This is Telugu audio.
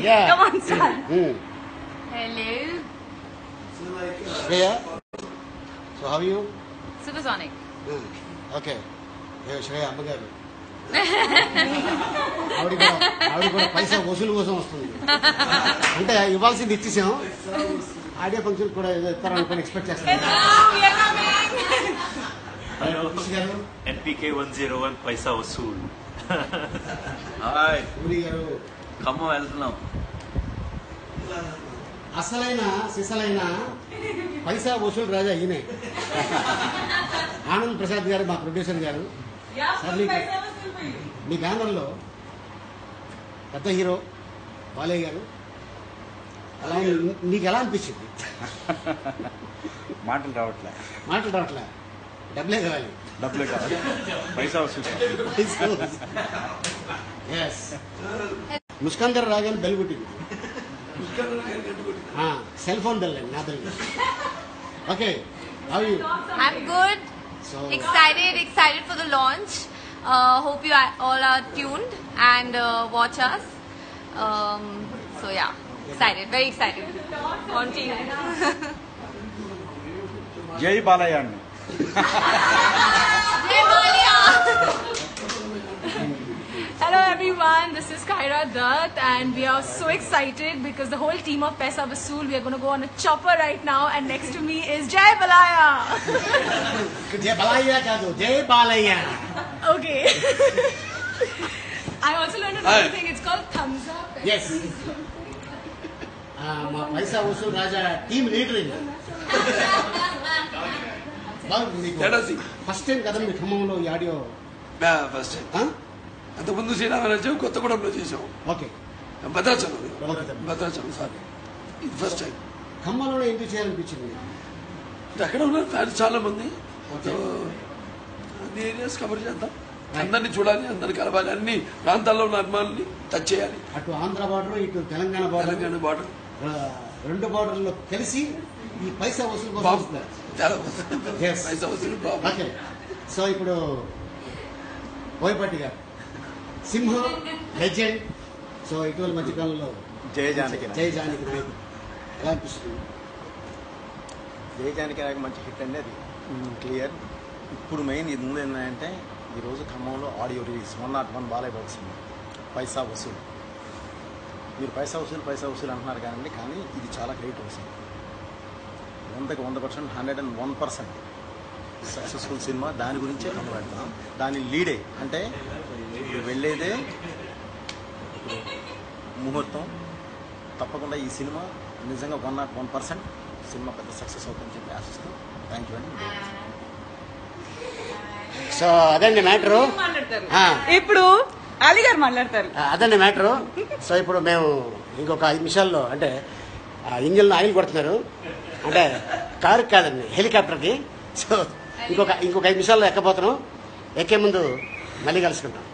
Yeah. Come on, son. Mm. Hello. Shreya, so how are you? Supersonic. Mm. Okay. ఏ శ్రేయ అమ్మగారు ఆవిడ కూడా ఆవిడ కూడా పైసా వసూలు కోసం వస్తుంది అంటే ఇవ్వాల్సింది ఇచ్చేసాం ఆడియో ఫంక్షన్ కూడా ఏదో ఇస్తారనుకుని ఎక్స్పెక్ట్ చేస్తాను we are coming. కృషి గారు NBK one zero one Paisa Vasool hi ఊరి గారు ఖమ్మం వెళ్తున్నాం. అసలైన సిసలైన పైసా వసూలు రాజా ఈయనే. ఆనంద్ ప్రసాద్ గారు మా ప్రొడ్యూసర్ గారు. సార్ మీ బ్యానర్లో పెద్ద హీరో బాలయ్య గారు. అలా నీకు ఎలా అనిపించింది? మాటలు రావట్లే. మాటలు రావట్లే. డబ్బులే కావాలి. డబ్బులే కావాలి. పైసా వసూలు. ఎస్ ಮುಸ್ಕಂದರ ರಾಗಲ್ಲಿ ಬೆಲ್ ಬಿಟ್ಟಿದ್ದೀನಿ ಹಾ cell phone bell ನಾದಲ್ಲಿ. Okay how you I am good excited excited for the launch. Uh, hope you all are tuned and uh, watch us. Um, so yeah excited very excited. Launching. Jai balayana Saira Dutt and we are so excited because the whole team of Pesa Basool, we are going to go on a chopper right now and next to me is Jay Balaya. Jay Balaya, Jadu. Jay Balaya. Okay. I also learned another thing. It's called thumbs up. Yes. Um, uh, Pesa Basool Raja, team leader in First time, Kadam, Thumungo, Yadio. Yeah, first time. Huh? అంతకుముందు శ్రీరామరాజ్యం కొత్తగూడెంలో చేసాం ఓకే. భద్రాచలం. భద్రాచలం. సార్. ఇది ఫస్ట్ టైం ఖమ్మంలోనే ఎందుకు చేయాలనిపించింది? అక్కడ ఉన్నారు ఫ్యాన్స్ చాలా మంది అన్ని ఏరియాస్ కవర్ చేద్దాం. అందరినీ చూడాలి అందరిని కలవాలి అన్ని ప్రాంతాల్లో ఉన్న అభిమానుల్ని టచ్ చేయాలి. అటు ఆంధ్ర బార్డర్ ఇటు తెలంగాణ బార్డర్ తెలంగాణ బార్డర్ రెండు బార్డర్లో కలిసి ఈ పైసా వసూలు. పైసా వసూలు సో ఇప్పుడు బోయపాటి గారు. సింహం లెజెండ్. సో ఇటీవల మధ్యకాలంలో జయ జానకి జై జానకి నాయకుడు ఎలా అనిపిస్తుంది? జయ జానకి నాకు మంచి హిట్ అండి అది. క్లియర్. ఇప్పుడు మెయిన్ ఇది ముందు ఏంటంటే ఈరోజు ఖమ్మంలో audio release one naught one Balayya cinema. Paisa Vasool. మీరు పైసా వసూలు పైసా వసూలు అంటున్నారు కానీ కానీ ఇది చాలా గ్రేట్ వసూలు వందకి వంద percent hundred and one percent successful cinema. దాని గురించే కనబడతాం దాని లీడే అంటే ఇప్పుడు వెళ్ళేదే ఇప్పుడు ముహూర్తం. తప్పకుండా ఈ సినిమా నిజంగా one not one percent cinema పెద్ద సక్సెస్ అవుతుందని చెప్పి ఆశిస్తాం థ్యాంక్ యూ అండి. సో అదండి మ్యాటరు. ఇప్పుడు అలీ గారు మాట్లాడతారు. అదండి మ్యాటరు. సో ఇప్పుడు మేము ఇంకొక ఐదు నిమిషాల్లో అంటే ఆ ఇంజిన్లో ఆయిల్ కొడుతున్నారు. అంటే కారు కాదండి హెలికాప్టర్కి. సో ఇంకొక ఇంకొక ఐదు నిమిషాల్లో ఎక్కబోతున్నాం. ఎక్కే ముందు మళ్ళీ కలుసుకుంటాం.